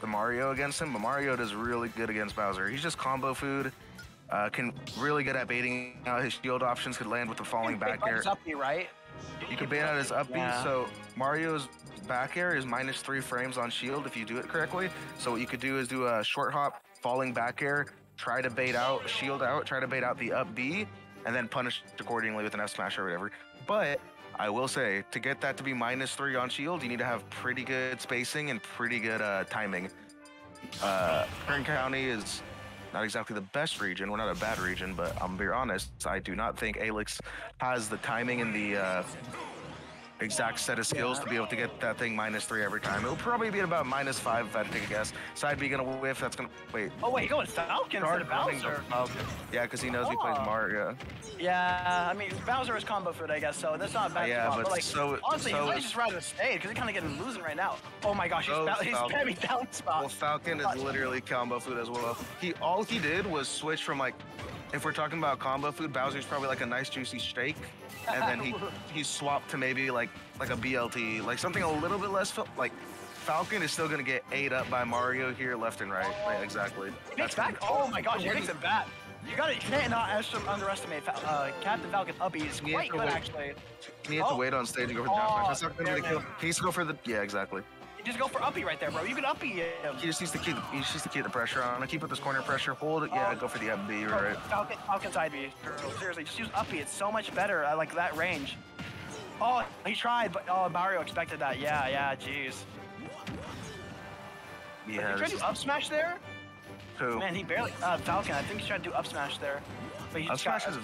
the Mario against him, but Mario does really good against Bowser. He's just combo food. Uh, can really good at baiting out his shield options. Could land with the falling back air. It's uppy, right? You can bait out his up B. Yeah. So Mario's back air is minus three frames on shield if you do it correctly. So what you could do is do a short hop, falling back air, try to bait out, shield out, try to bait out the up B, and then punish accordingly with an F smash or whatever. But I will say, to get that to be minus three on shield, you need to have pretty good spacing and pretty good uh, timing. Uh, Kern County is not exactly the best region. We're not a bad region, but I'm be honest, I do not think Alex has the timing and the uh, exact set of skills to be able to get that thing minus three every time. It'll probably be about minus five if I take a guess. Side B gonna whiff. That's gonna wait. Oh wait, going Falcon instead of Bowser. Falcon. Yeah, because he knows he plays Oh. Mario. Yeah, I mean Bowser is combo food, I guess. So that's not a bad. Yeah, spot, but like so- honestly, so he might just rather stay because he's kind of getting losing right now. Oh my gosh, he's, So he's spamming down spot. Well, Falcon is literally combo food as well. He all he did was switch from like, if we're talking about combo food, Bowser's probably like a nice juicy steak, and then he he swapped to maybe like like a BLT, like something a little bit less like. Falcon is still gonna get ate up by Mario here, left and right. Like, exactly. Makes back. Oh my gosh, he makes it back. You got to you can't not underestimate Fal- uh, Captain Falcon uppy. He's quite good wait. actually. He needs to Oh. wait on stage and go for the down Oh, smash. That's not gonna be the kill. He needs to go for the yeah, exactly. Just go for uppy right there, bro. You can uppy him. He just needs to keep he just needs to keep the pressure on. Keep up this corner pressure. Hold it. Yeah, Oh. go for the up B. Bro, Right. Falcon, Falcon side B. Seriously, just use uppy. It's so much better. I like that range. Oh, he tried, but oh, Mario expected that. Yeah, yeah, jeez. Yeah. He tried this to do up smash there? Who? Man, he barely. Uh, Falcon, I think he's trying to do up smash there. But he Up just got. smash is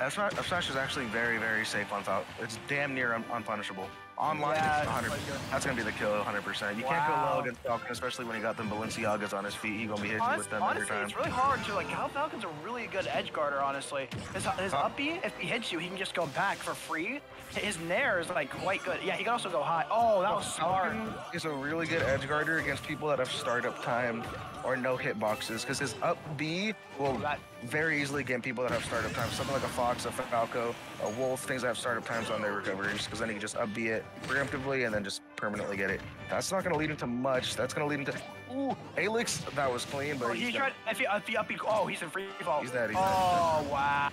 Up smash, up smash is actually very, very safe on top. It's damn near un- unpunishable. Online, Yeah, it's 100. it's quite good. That's gonna be the kill, 100. percent You can't go low against Falcon, especially when he got them Balenciagas on his feet. He gonna be hitting you with Honest, them every honestly, time. it's really hard to like. How Falcon's a really good edge guarder. Honestly, his his Huh? up B, if he hits you, he can just go back for free. His nair is like quite good. Yeah, he can also go high. Oh, that was smart. Falcon is a really good edge guarder against people that have startup time or no hitboxes because his up B will That- very easily get people that have startup time. Something like a Fox, a Falco, a Wolf, things that have startup times on their recoveries because then he can just up B it preemptively and then just permanently get it. That's not going to lead him to much. That's going to lead him to. Ooh, Alix, that was clean, but Oh, he's he got- tried. If uh, he, if he up oh, he's in free fall. He's dead, he's oh wow.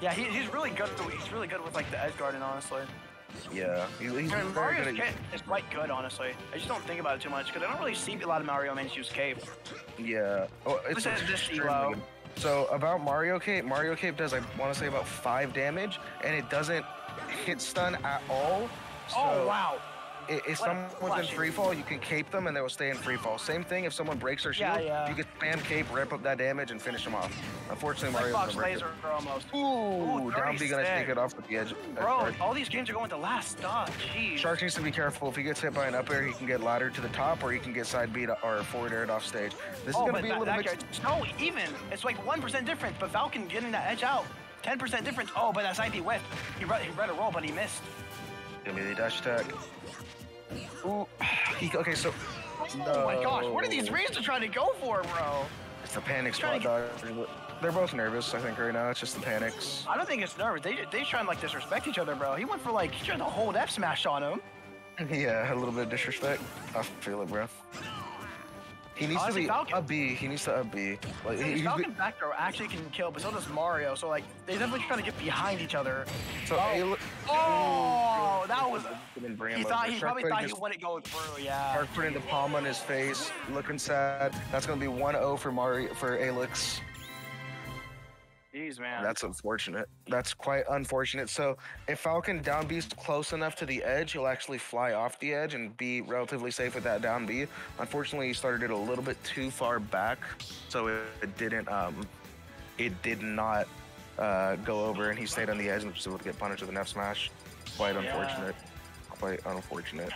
Yeah, he, he's really good. He's really good with like the edge guarding, honestly. Yeah, he, he's And very Mario's good at. kit is quite good, honestly. I just don't think about it too much because I don't really see a lot of Mario mains use cape. Yeah. Oh, it's Listen to this. So about Mario Cape, Mario Cape does I want to say about five damage, and it doesn't hit stun at all. Oh, so oh wow. I- If, someone's in free fall, you can cape them and they will stay in free fall. Same thing if someone breaks their shield, yeah. you can spam cape, rip up that damage, and finish them off. Unfortunately, Mario's Fox laser it. almost. Ooh, Ooh, down B gonna take it off with the edge. Bro, all these games are going to last stop. Jeez. Shark needs to be careful. If he gets hit by an up air, he can get laddered to the top, or he can get side beat or forward aired off stage. This oh, is gonna be a little that bit. no, even. It's like 1% difference, but Falcon getting that edge out. 10% difference. Oh, but that side B whiff. He read, he read a roll, but he missed. Give me the dash attack. Ooh, he, okay, so Oh my gosh, what are these reads are trying to go for, bro? It's the panic spot dodge. They're both nervous, I think, right now. It's just the panics. I don't think it's nervous. They they trying to like disrespect each other, bro. He went for like, he's trying to hold F smash on him. Yeah, a little bit of disrespect. I feel it, bro. He needs Honestly, to be Falcon- up B. He needs to up B. Like, he, Falcon back throw actually can kill, but so does Mario. So like, they definitely trying to get behind each other. so Oh. A- Oh, that was. He thought he probably thought he wouldn't go through. Yeah. Shark putting the palm on his face, looking sad. That's gonna be 1-0 for Mario for Alix. Jeez, man. That's unfortunate. That's quite unfortunate. So if Falcon down B's close enough to the edge, he'll actually fly off the edge and be relatively safe with that down B. Unfortunately, he started it a little bit too far back, so it, it didn't. Um, it did not uh, go over, and he stayed on the edge and was able to get punished with an F smash. Quite Yeah. unfortunate. Quite unfortunate.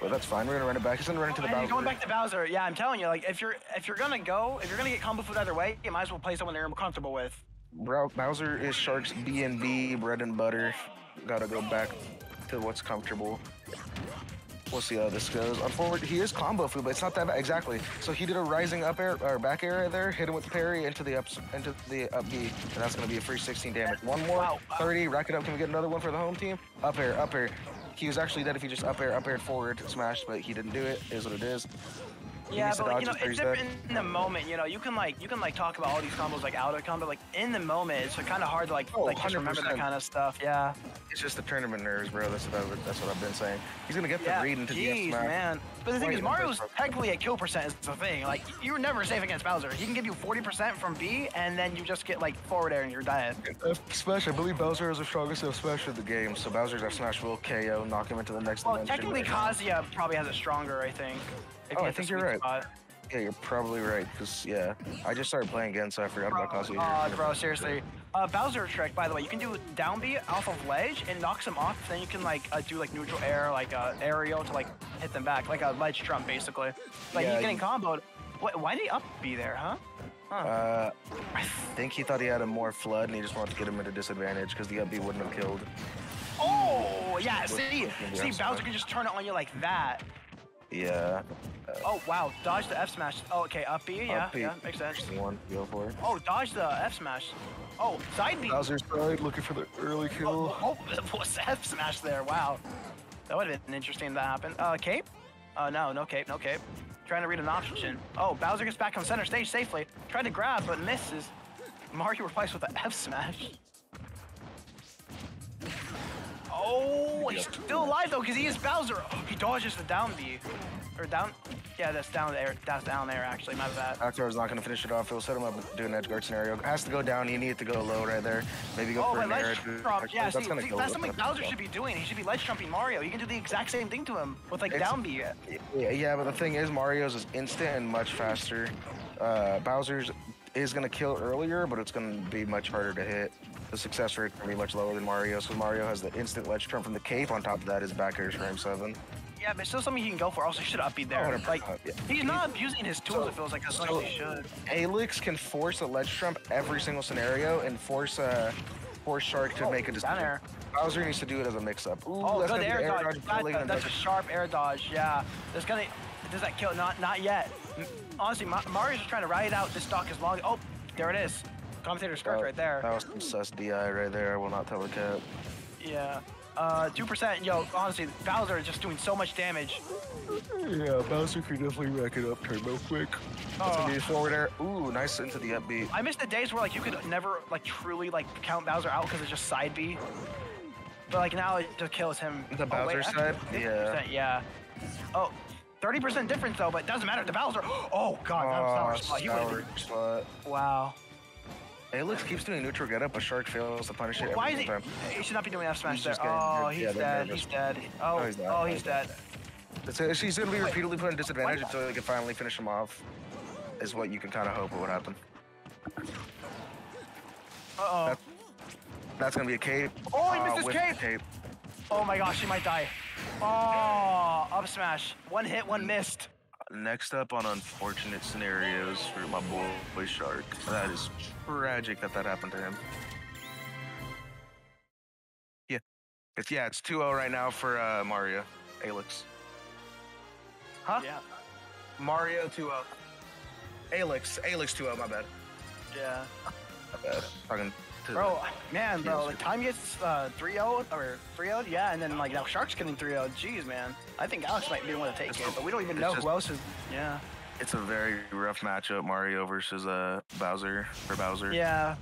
But that's fine. We're gonna run it back. He's gonna run into the you're going Bowser. back to Bowser. Yeah, I'm telling you, like if you're if you're gonna go, if you're gonna get combo food either way, you might as well play someone you're comfortable with. Bro, Bowser is Shark's B and B bread and butter. Gotta go back to what's comfortable. We'll see how this goes. Unfortunately, he is combo food, but it's not that bad. Exactly. So he did a rising up air or back air there, hit him with the parry into the ups into the up B, and that's gonna be a free 16 damage. One more, Wow. 30. Rack it up. Can we get another one for the home team? Up air, up air. He was actually dead if he just up air, up aired forward, smash, but he didn't do it. Is what it is. Yeah, but like, you know, it's different in the moment. You know, you can like you can like talk about all these combos like out of combo, like in the moment, it's kind of hard to like Oh, like just remember that kind of stuff. Yeah. It's just the tournament nerves, bro. That's what, I, that's what I've been saying. He's gonna get Yeah. the read into the F Jeez, man. But the thing is, Mario's technically at kill percent is the thing. Like you're never safe against Bowser. He can give you 40% from B, and then you just get like forward air and you're dead. F smash, I believe Bowser is the strongest F smash of the game, so Bowser's F smash will KO, knock him into the next Well, dimension. technically. Kazuya probably has it stronger. I think. If Oh, I think you're right. spot. Yeah, you're probably right, because, yeah, I just started playing again, so I forgot about Kazuya. Oh, bro, seriously. Uh, Bowser trick, by the way, you can do down B off of ledge, it knocks them off, then you can like uh, do like neutral air, like uh, aerial to like hit them back, like a ledge trump basically. Like Yeah, he's getting comboed. Why, why did he up B there, huh? Huh. Uh, I think he thought he had a more flood, and he just wanted to get him at a disadvantage, because the up B wouldn't have killed. oh, yeah, see, see, Bowser can just turn it on you like that. Yeah. Oh, wow, dodge the F smash. Oh, okay, up B, yeah, Up B. yeah, makes sense. One to go for. Oh, dodge the F smash. Oh, side B. Bowser's side, looking for the early kill. Oh, oh, what's the F smash there? Wow. That would have been interesting if that happened. Uh, cape? Uh, no, no cape, no cape. Trying to read an option. Oh, Bowser gets back on center stage safely. Tried to grab, but misses. Mario replies with an F smash. Oh, he's still alive though, because he is Bowser. Oh, he dodges the down B. Or down, yeah, that's down air. That's down air actually, my bad. Actor's not going to finish it off. He'll set him up and do an edge guard scenario. Has to go down. He needed to go low right there. Maybe go Oh, for but an ledge air. trump, yeah, see, see, that's something Bowser should be doing. He should be ledge jumping Mario. You can do the exact same thing to him with like It's- down B. Yeah, yeah, but the thing is, Mario's is instant and much faster. Uh, Bowser's is going to kill earlier, but it's going to be much harder to hit. The success rate can be much lower than Mario. So Mario has the instant ledge trump from the cape. On top of that is back air frame seven. Yeah, but it's still something he can go for. Also, should up be there. 100%, Like, yeah. he's not abusing his tools. So- it feels like as much so- as he should. Alix can force a ledge trump every single scenario and force uh, force Shark to Oh, make a down decision. air. Bowser needs to do it as a mix-up. Oh, that's good gonna air, dodge. dodge That- that's a sharp air dodge. Yeah, that's gonna. Does that kill? Not, not yet. Honestly, Ma- Mario's just trying to ride out this stock as long. Oh, there it is. Commentator's correct right there. That was some sus DI right there. I will not tell the cat. Yeah. Uh, two percent. Yo, honestly, Bowser is just doing so much damage. Yeah, Bowser could definitely rack it up turbo quick. That's Oh. gonna be forward air. Ooh, nice into the up B. I miss the days where like you could never like truly like count Bowser out because it's just side B. But like now it just kills him. The Oh, wait, Bowser actually, side? 50%, yeah. Oh, 30% difference though, but it doesn't matter. The Bowser. Oh god, that was Oh, sour spot. He sour spot. Wow. Alix keeps doing neutral get up, but Shark fails to punish it Why every is he? time. He should not be doing F smash He's there. Oh, he's they're dead. He's dead. Oh, No, he's dead. oh, he's he's dead. It's, she's gonna be repeatedly put in disadvantage until they can finally finish him off. Is what you can kind of hope would happen. Uh oh. That's- That's gonna be a cape. Oh, he missed uh, his cape! cape. Oh my gosh, he might die. Oh, up smash. One hit, one missed. Next up on unfortunate scenarios for my boy, boy Shark. That is tragic that that happened to him. Yeah, it's yeah, it's 2-0 right now for uh, Mario, Alex. Huh? Yeah. Mario 2-0. Alex. Alix 2-0. My bad. Yeah. My bad. Talking to Bro, man, bro, like time gets uh, 3-0 or 3-0, yeah, and then like now Shark's getting 3-0. Jeez, man. I think Alex might be the one to take It's it, but we don't even know just- who else is. Yeah. It's a very rough matchup, Mario versus uh Bowser for Bowser. Yeah.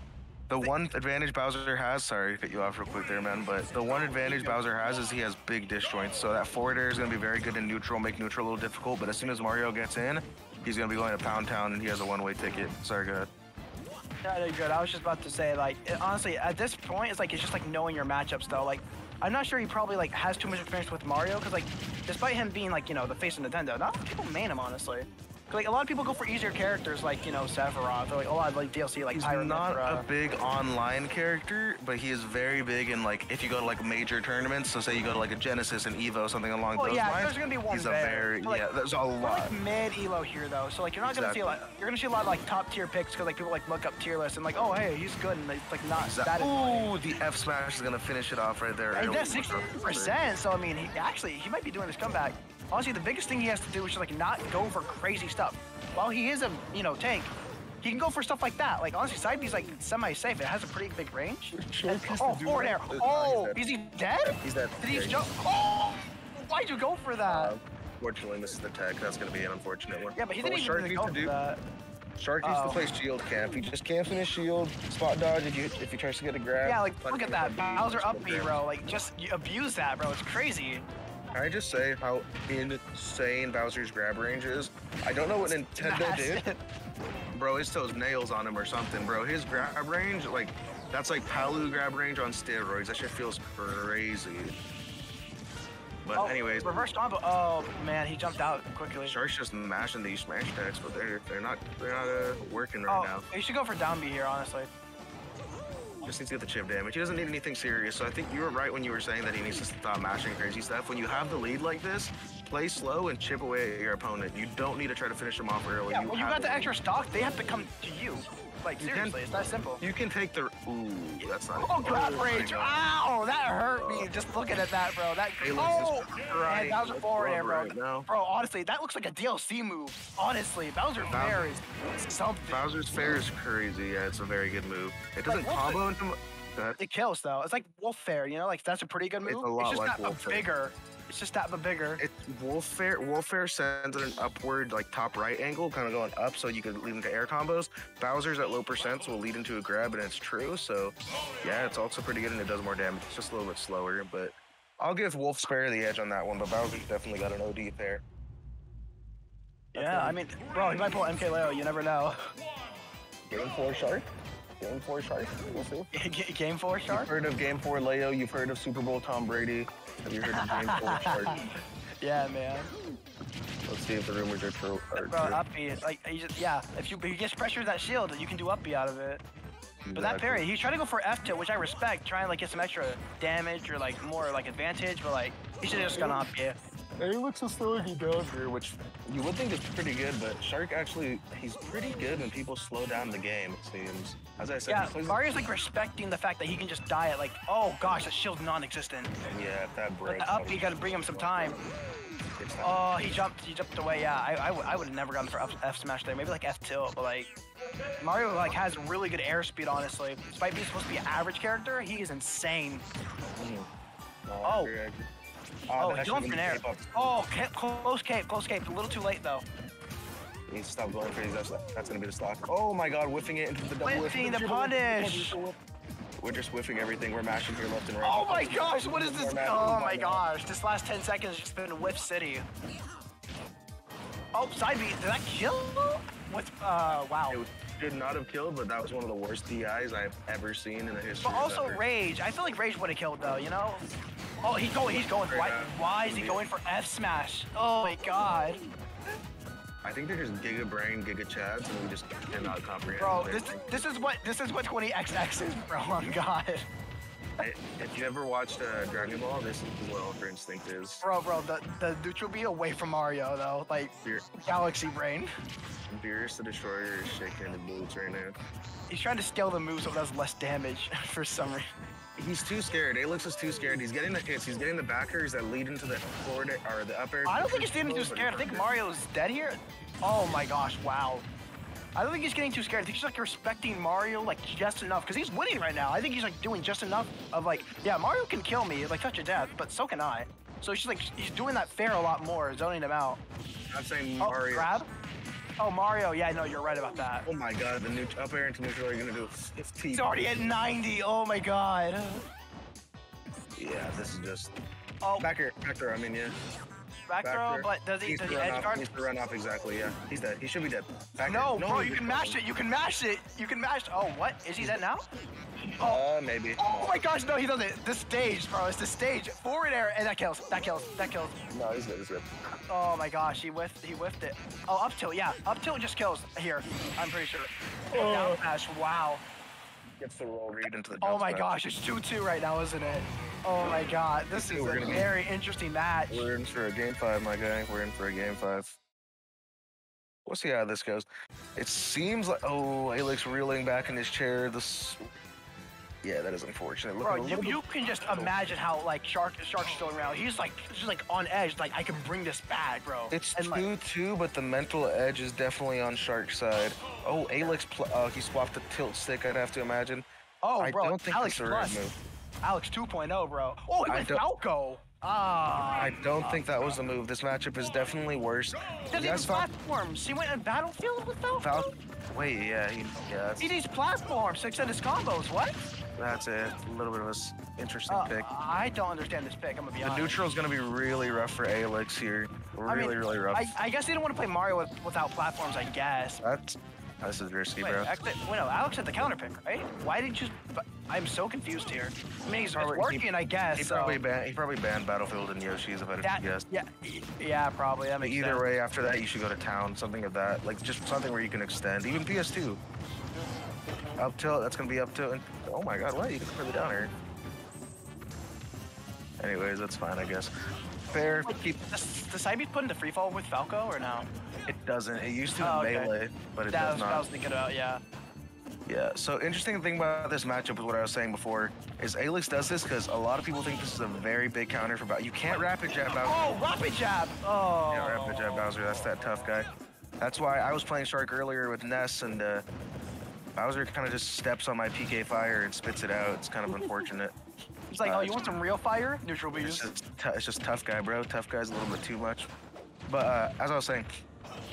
The one advantage Bowser has, sorry to cut you off real quick there, man, but the one advantage Bowser has is he has big disjoints. So that forward air is going to be very good in neutral, make neutral a little difficult. But as soon as Mario gets in, he's going to be going to Pound Town and he has a one way ticket. Sorry, go ahead. Yeah, no, good. I was just about to say, like, it- honestly, at this point, it's like it's just like knowing your matchups, though. Like, I'm not sure he probably like has too much experience with Mario, because like, despite him being like you know the face of Nintendo, not people main him honestly. Like a lot of people go for easier characters, like you know Sephiroth, or like a lot of like DLC, like He's Pyra not a big online character, but he is very big in like if you go to like major tournaments. So say you go to like a Genesis and Evo, something along Well, those yeah, lines. there's gonna be one he's there. a very But, like, yeah. There's a lot. like mid elo here though, so like you're not gonna see a lot. You're gonna see a lot of like top tier picks because like people like look up tier lists and like, oh hey, he's good, and it's like not that. Exactly. annoying. Ooh, the F smash is gonna finish it off right there. And that's sixty percent. So I mean, he actually he might be doing his comeback. Honestly, the biggest thing he has to do is just like not go for crazy stuff. While he is a you know tank, he can go for stuff like that. Like honestly, side B's like semi-safe. It has a pretty big range. Shark has Oh, forward air. Oh, he's is he dead? He's dead. Did he Yeah, just jump? Oh Why'd you go for that? Uh, Fortunately, this is the tech. That's going to be an unfortunate one. yeah, but he But didn't what even Shark really used go to for do- that. Shark used Uh-oh. to play shield camp. He just camps in his shield, spot dodge if you if he tries to get a grab. Yeah, like look at that. with a Bowser up B, bro. Like just abuse that, bro. It's crazy. Can I just say how insane Bowser's grab range is? I don't know what Nintendo did. Bro, his toes nails on him or something, bro. His grab range, like, that's like Palu grab range on steroids. That shit feels crazy. But Oh, anyways, reverse combo. Oh man, he jumped out quickly. Shark's just mashing these smash attacks, but they're they're not they're not uh, working right Oh, now. you should go for down B here, honestly. Just needs to get the chip damage. He doesn't need anything serious. So I think you were right when you were saying that he needs to stop mashing crazy stuff. When you have the lead like this, play slow and chip away at your opponent. You don't need to try to finish him off early. Yeah, when you got the extra stock, they have to come to you. Like You can- seriously, it's that simple. You can take the. Ooh, that's not. Oh, grab my range! God. Ow, that hurt me just looking at that, bro. That oh, man, crying Bowser with forward air, bro. right now. Bro, honestly, that looks like a DLC move. Honestly, Bowser Bow- Fair is something. Bowser's Fair is crazy. Yeah, it's a very good move. It doesn't Like, combo into. mo- Go ahead. It kills though. It's like Wolf Fair, you know, like that's a pretty good move. It's a lot just like that Wolf but Fair. Bigger. It's just that but bigger. It's Wolf Fair. Sends at an upward, like top right angle, kind of going up, so you could lead into air combos. Bowser's at low percents will lead into a grab, and it's true. So, yeah, it's also pretty good, and it does more damage. It's just a little bit slower, but I'll give Wolf Fair the edge on that one. But Bowser's definitely got an OD there. yeah, I mean, bro, he might pull MK Leo. You never know. Game four shark. Game four shark. We'll see. G- Game four Shark? You've heard of Game Four Leo. You've heard of Super Bowl Tom Brady. Have you heard of Game Four Shark? yeah, man. Let's see if the rumors are true. Are Bro, true. up B, like he just yeah. If you he gets pressure with that shield, you can do up out of it. But that Exactly. parry, he's trying to go for F tilt, which I respect, trying to like get some extra damage or like more like advantage, but like he should have just gone up B. And he looks so slow he down here, which you would think is pretty good, but Shark actually, he's pretty good when people slow down the game, it seems. As I said, Yeah, Mario's like respecting the fact that he can just die at like, oh gosh, that shield's non-existent. Yeah, if that breaks. the up you gotta bring him some time. Oh, he jumped, he jumped away. Yeah, I, I, would- I would have never gone for F, F smash there. Maybe like F tilt, but like Mario like has really good airspeed. Honestly, despite being supposed to be an average character, he is insane. Mm. No, I Oh. agree, I agree. Oh, he's going for an air. Oh, close cape, close cape. A little too late though. He needs to stop going crazy. That's, that's gonna be the stock. Oh my god, whiffing it into the double whiff. Whiffing the punish. We're just whiffing everything. We're mashing here left and right. Oh my gosh, what is this? Oh my gosh, this last 10 seconds has just been Whiff City. Oh, side B, did that kill? What? Uh, wow. It should not have killed, but that was one of the worst DIs I've ever seen in the history. But also. Rage. I feel like Rage would have killed though, you know? Oh, he's going, he's going. Why, why is he going for F smash? Oh my god. I think they're just Giga Brain, Giga Chads, and we just cannot comprehend. Bro, this this is what this is what 20XX is, bro. Oh my god. I- If you ever watched uh, Dragon Ball, this is what Ultra Instinct is. Bro, bro, the the neutral be away from Mario though, like Beer- Galaxy Brain. Beerus the Destroyer is shaking the boots right now. He's trying to scale the move so it does less damage for some reason. He's too scared. Alex is too scared. He's getting the hits. He's getting the backers that lead into the forward or the upper. I don't think he's getting too scared. I think Mario's dead here. Oh my gosh, wow. I don't think he's getting too scared. I think he's like respecting Mario like just enough because he's winning right now. I think he's like doing just enough of like, yeah, Mario can kill me like touch a death, but so can I. So he's just like he's doing that fair a lot more, zoning him out. I'm saying Oh, Mario. grab. Oh Mario, yeah, no, you're right about that. Oh my god, the new up air into neutral are gonna do 15. He's already at 90. Oh my god. Yeah, this is just Oh, Back here, back Backer. I mean, yeah. Back throw, Backer. but does he Needs does to he run edge off. guard? Needs to run off exactly. Yeah, he's dead. He should be dead. Backer. No, bro, you can dead. mash it. You can mash it. You can mash. Oh, what? Is he dead now? Uh, maybe. Oh my gosh, no, he doesn't. The stage, bro. It's the stage. Forward air, and that kills. That kills. That kills. No, he's good. He's good. Oh my gosh, he whiffed. He whiffed it. Oh, up tilt. Yeah, up tilt just kills here. I'm pretty sure. Down smash. Wow. Gets the roll read into the. Oh my smash. gosh, it's 2-2 right now, isn't it? Oh my god, this is a gonna be- very interesting match. We're in for a game five, my guy. We're in for a game five. We'll see how this goes. It seems like oh, Alex reeling back in his chair. This, yeah, that is unfortunate. Bro, you, you can just imagine how like Shark Shark's still around. He's like just like on edge. Like I can bring this back, bro. It's and like, two two, but the mental edge is definitely on Shark's side. Oh, Alex, uh, he swapped the tilt stick. I'd have to imagine. oh, I bro, don't think Alex that's the right plus, move. Alex 2.0, bro. Oh, he I went don't- Falco. Ah. I don't think that was the move. This matchup is definitely worse. Because Yes, Fal- platforms. He went in Battlefield with Falco? Fal- Wait, yeah, he, yeah, that's, He needs platforms to extend his combos. What? that's it. A little bit of an interesting Uh, pick. I don't understand this pick. I'm gonna be The honest. neutral's gonna be really rough for Alex here. I Really, mean, really rough. I, I guess they don't want to play Mario with, without platforms. I guess. That's this is risky, Wait, bro. actually, wait, no, Alex had the counter pick, right? Why did you? I'm so confused here. I mean, he's Probably- working, I guess. He so- probably banned. He probably banned Battlefield and Yoshi's if I that, guess. yeah, yeah, probably. That makes either sense. way, after that, you should go to town. Something of that, like just something where you can extend. Even PS2. Up tilt. That's gonna be up tilt. And, oh my God, what? You can further down here. Anyways, that's fine, I guess. Fair. Keep. Does, does put into free fall with Falco or no? It doesn't. It used to Oh, okay. melee, but it that does was not. what I was thinking about. Yeah. Yeah. So interesting thing about this matchup is what I was saying before is Alex does this because a lot of people think this is a very big counter for Bowser. You can't rapid jab Bowser. Oh, rapid jab. Oh. Yeah, rapid jab Bowser. That's that tough guy. That's why I was playing Shark earlier with Ness and uh, Bowser kind of just steps on my PK fire and spits it out. It's kind of unfortunate. He's like, Uh, oh, you want some real fire? Neutral It's beams. just, it's just tough guy, bro. Tough guy's a little bit too much. But uh, as I was saying,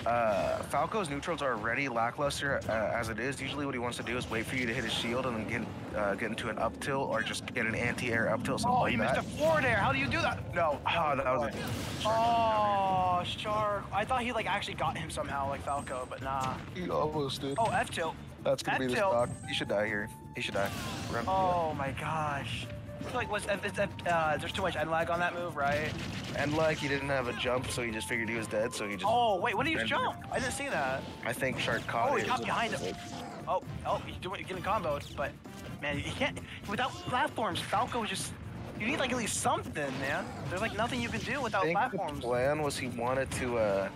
uh, Falco's neutrals are already lackluster uh, as it is. Usually, what he wants to do is wait for you to hit his shield and then get uh, get into an up tilt or just get an anti-air up tilt. Something Oh, like he that. missed a forward air. How do you do that? No. Oh, that was a Oh, shark. I thought he like actually got him somehow, like Falco, but nah. He almost did. Oh, F tilt. That's gonna be that the tilt. stock. He should die here. He should die. Run. Oh my gosh. Like was is that, uh, there's too much end lag on that move, right? And like he didn't have a jump, so he just figured he was dead. So he just. Oh wait, what did he jump? I didn't see that. I think Shark caught Oh, it. he got behind him. Oh, oh, he's doing getting comboed, but man, you can't without platforms. Falco just you need like at least something, man. There's like nothing you can do without platforms. the plan was he wanted to uh,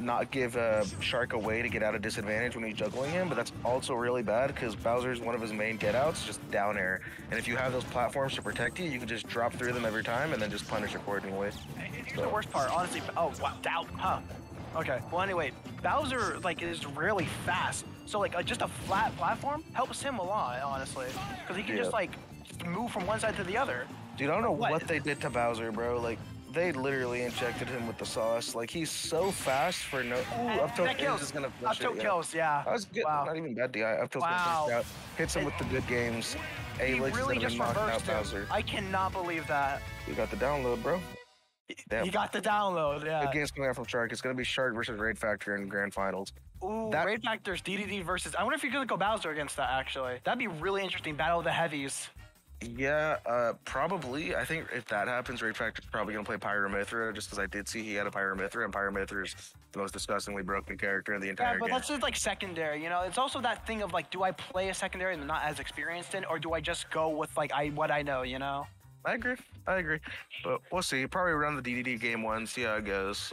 not give uh, Shark away to get out of disadvantage when he's juggling him, but that's also really bad because Bowser's one of his main getouts, just down air. And if you have those platforms to protect you, you can just drop through them every time and then just punish accordingly. Here's the worst part, honestly. Oh, wow, doubt, huh? Okay. Well, anyway, Bowser like is really fast, so like uh, just a flat platform helps him a lot, honestly, because he can Yeah. just like move from one side to the other. Dude, I don't know What? what they did to Bowser, bro. Like, they literally injected him with the sauce. Like, he's so fast for no. Ooh, up tilt kills. just gonna tilt it, yeah. kills, yeah. That was good. Wow. Not even bad DI. Up tilt's Wow. gonna out. Hits him with the good games. Alex is really gonna just be knocking out him. Bowser. I cannot believe that. You got the download, bro. Damn. He got the download, yeah. Good games coming out from Shark. It's gonna be Shark versus Raid Factor in grand finals. Ooh, That- Raid Factor's DDD versus. I wonder if you're gonna go Bowser against that. Actually, that'd be really interesting. Battle of the heavies. Yeah, uh, probably. I think if that happens, Raid Factor's probably gonna play Pyra/Mythra, just because I did see he had a Pyra/Mythra, and Pyra/Mythra is the most disgustingly broken character in the entire. Yeah, entire but game. that's just like secondary. You know, it's also that thing of like, do I play a secondary and not as experienced in, or do I just go with like I what I know? You know. I agree. I agree. But we'll see. Probably run the DDD game one, see how it goes.